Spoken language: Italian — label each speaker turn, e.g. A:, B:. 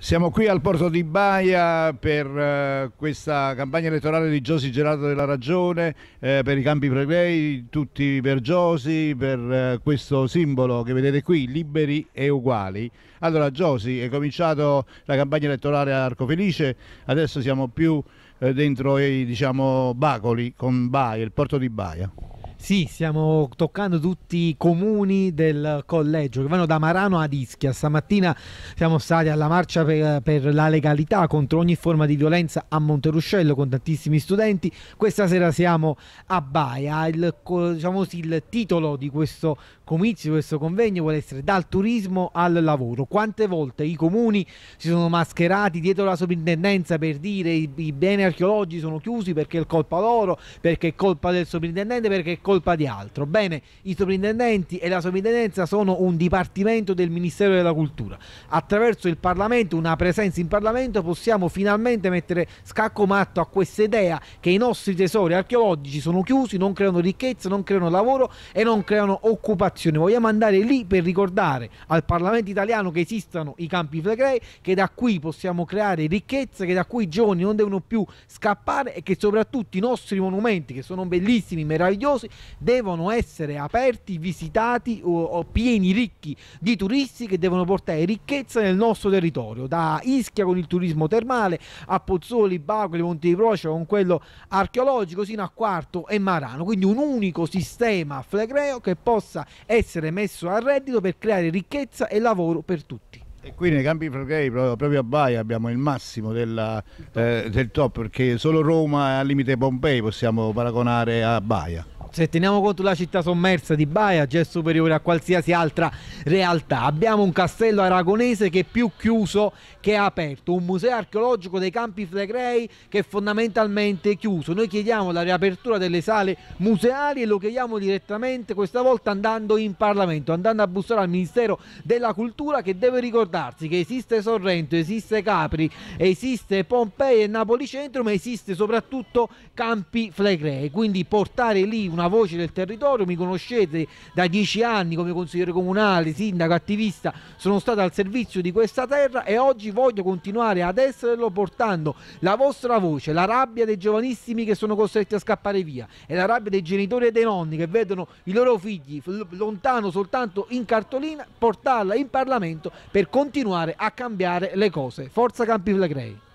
A: Siamo qui al porto di Baia per eh, questa campagna elettorale di Giosi Gelato della Ragione, eh, per i campi pregrei, tutti per Giosi, per eh, questo simbolo che vedete qui, liberi e uguali. Allora Giosi, è cominciato la campagna elettorale a Arco Felice, adesso siamo più eh, dentro i diciamo, Bacoli con Baia, il porto di Baia.
B: Sì, stiamo toccando tutti i comuni del collegio che vanno da Marano ad Ischia. Stamattina siamo stati alla marcia per, per, la legalità contro ogni forma di violenza a Monteruscello con tantissimi studenti. Questa sera siamo a Baia. Il, diciamo il titolo di questo comizio, di questo convegno vuole essere dal turismo al lavoro. Quante volte i comuni si sono mascherati dietro la sovrintendenza per dire i, i beni archeologici sono chiusi perché è colpa loro, perché è colpa del sovrintendente, perché è colpa di altro. Bene, i sovrintendenti e la sovrintendenza sono un dipartimento del Ministero della Cultura. Attraverso il Parlamento, una presenza in Parlamento, possiamo finalmente mettere scacco matto a questa idea che i nostri tesori archeologici sono chiusi, non creano ricchezza, non creano lavoro e non creano occupazione. Vogliamo andare lì per ricordare al Parlamento italiano che esistono i campi flegrei, che da qui possiamo creare ricchezza, che da qui i giovani non devono più scappare e che soprattutto i nostri monumenti, che sono bellissimi, meravigliosi, devono essere aperti, visitati o, o, pieni, ricchi di turisti che devono portare ricchezza nel nostro territorio, da Ischia con il turismo termale a Pozzoli, Bacoli, Monte di Proce con quello archeologico sino a Quarto e Marano, quindi un unico sistema flegreo che possa essere messo a reddito per creare ricchezza e lavoro per tutti.
A: E qui nei campi flegrei, proprio a Baia, abbiamo il massimo della, eh, del top, perché solo Roma e al limite Pompei possiamo paragonare a Baia
B: se teniamo conto della città sommersa di Baia già è superiore a qualsiasi altra realtà. Abbiamo un castello aragonese che è più chiuso che aperto, un museo archeologico dei campi flegrei che è fondamentalmente chiuso. Noi chiediamo la riapertura delle sale museali e lo chiediamo direttamente questa volta andando in Parlamento, andando a bussare al Ministero della Cultura che deve ricordarsi che esiste Sorrento, esiste Capri, esiste Pompei e Napoli Centro, ma esiste soprattutto Campi Flegrei, quindi portare lì una voce del territorio, mi conoscete da dieci anni come consigliere comunale, sindaco, attivista, sono stato al servizio di questa terra e oggi voglio continuare ad esserlo portando la vostra voce, la rabbia dei giovanissimi che sono costretti a scappare via e la rabbia dei genitori e dei nonni che vedono i loro figli lontano soltanto in cartolina, portarla in Parlamento per continuare a cambiare le cose. Forza Campi Flegrei!